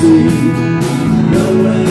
No way.